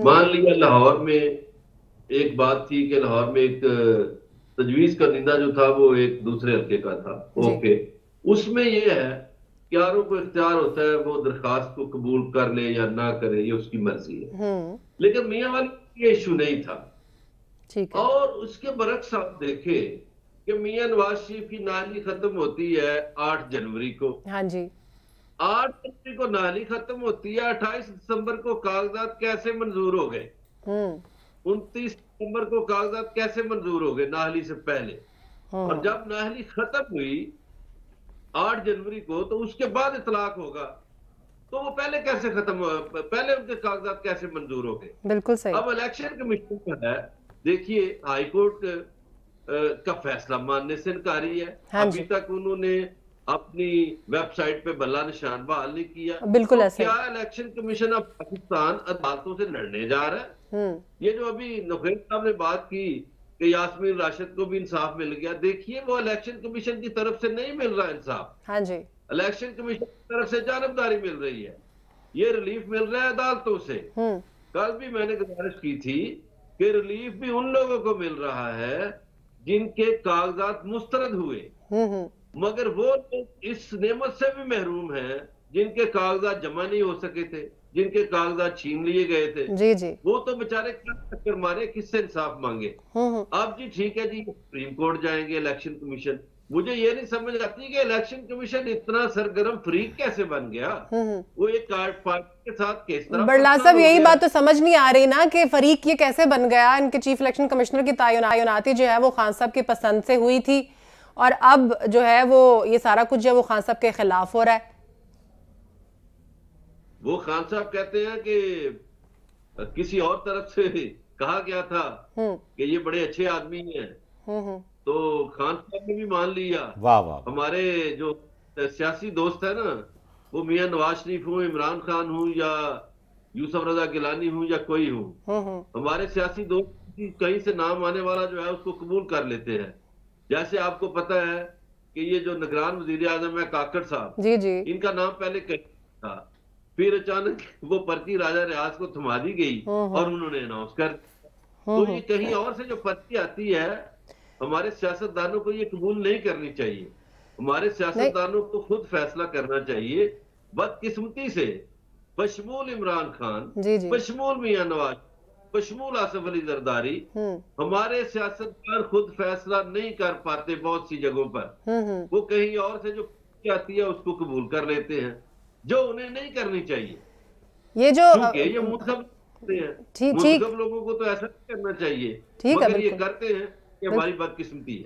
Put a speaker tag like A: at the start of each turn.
A: मान लिया लाहौर में एक बात थी कि लाहौर में एक तजवीज का निंदा जो था वो एक दूसरे हल्के का था। ओके। उसमें ये है कि आरों को इख्तियार होता है वो दरखास्त को कबूल कर ले या ना करे ये उसकी मर्ज़ी है।
B: हम्म,
A: लेकिन मियाँ वाली ये इशू नहीं था।
B: ठीक है।
A: और उसके बरक्स आप देखे कि मियाँ नवाज़ शरीफ की नाली खत्म होती है आठ जनवरी को।
B: हाँ जी।
A: आठ जनवरी को नाली खत्म होती है अट्ठाईस दिसंबर को कागजात कैसे मंजूर हो गए?
B: हम्म।
A: उनतीस दिसंबर को कागजात कैसे मंजूर हो गए नाहली से पहले? और
B: हम्म
A: जब नाहली खत्म हुई आठ जनवरी को तो उसके बाद इतलाक होगा। तो वो पहले कैसे खत्म पहले उनके कागजात कैसे मंजूर हो गए?
B: बिल्कुल सही।
A: अब इलेक्शन कमीशन जो है देखिए हाईकोर्ट का फैसला मानने से इनकारी है।
B: हाँ
A: अभी तक उन्होंने अपनी वेबसाइट पे बल्ला निशान बहाल नहीं किया।
B: बिल्कुल
A: तो
B: ऐसे
A: क्या इलेक्शन कमीशन अब पाकिस्तान अदालतों से लड़ने जा रहा है?
B: हम्म।
A: ये जो अभी नफेर साहब ने बात की कि यासमीन राशिद को भी इंसाफ मिल गया देखिए वो इलेक्शन कमीशन की तरफ़ से नहीं मिल रहा इंसाफ।
B: हाँ जी।
A: इलेक्शन कमीशन की तरफ़ से जानबदारी मिल रही है। ये रिलीफ मिल रहा है अदालतों से।
B: हम्म।
A: कल भी मैंने गुजारिश की थी कि रिलीफ भी उन लोगों को मिल रहा है जिनके कागजात मुस्तरद हुए।
B: हम्म।
A: मगर वो इस नेमत से भी महरूम है जिनके कागजात जमा नहीं हो सके थे जिनके कागजात छीन लिए गए थे।
B: जी जी।
A: वो तो बेचारे क्या चक्कर मारे किससे इंसाफ मांगे?
B: हम्म हम्म।
A: अब जी ठीक है जी सुप्रीम कोर्ट जाएँगे इलेक्शन कमीशन। मुझे ये नहीं समझ आती कि इलेक्शन कमीशन इतना सरगर्म फ्रीक कैसे बन गया?
B: हम्म
A: वो एक कार्ड पार्टी के साथ किस तरह
B: बड़ला साहब यही बात तो समझ नहीं आ रही ना कि फरीक ये कैसे बन गया? इनके चीफ इलेक्शन कमिश्नर की तयनाती जो है वो खान साहब की पसंद से हुई थी। और अब जो है वो ये सारा कुछ जो है वो खान साहब के खिलाफ हो रहा है।
A: वो खान साहब कहते हैं कि किसी और तरफ़ से कहा गया था
B: हम्म।
A: कि ये बड़े अच्छे आदमी हैं।
B: हम्म हम्म।
A: तो खान साहब ने भी मान लिया।
C: वाह वाह
A: हमारे जो सियासी दोस्त है ना वो मियाँ नवाज़ शरीफ हूँ इमरान खान हूँ या यूसुफ रजा गिलानी हूँ या कोई हूँ हमारे सियासी दोस्त कहीं से नाम आने वाला जो है उसको कबूल कर लेते हैं। जैसे आपको पता है कि ये जो निगरान वज़ीर आज़म है काकड़ साहब
B: जी जी।
A: इनका नाम पहले था। फिर अचानक वो पर्ची राजा रियाज को थमा दी गई
B: हम्म,
A: और उन्होंने अनाउंस कर।
B: हम्म
A: तो ये कहीं और से जो पर्ची आती है हमारे सियासतदानों को ये कबूल नहीं करनी चाहिए। हमारे सियासतदानों को खुद फैसला करना चाहिए बदकिस्मती से। बशमूल इमरान खान बशमूल मियाँ नवाज़ बशमूल आसफ अली जरदारी
B: हम्म।
A: हमारे सियासतदान खुद फैसला नहीं कर पाते बहुत सी जगहों पर।
B: हम्म हम्म।
A: वो कहीं और से जो आती है उसको कबूल कर लेते हैं। जो उन्हें नहीं करनी चाहिए।
B: ये जो
A: ये मुखब
B: ठीक- ठीक।
A: लोगों को तो ऐसा नहीं करना चाहिए।
B: ठीक है,
A: ये करते हैं ये हमारी बदकिस्मती है।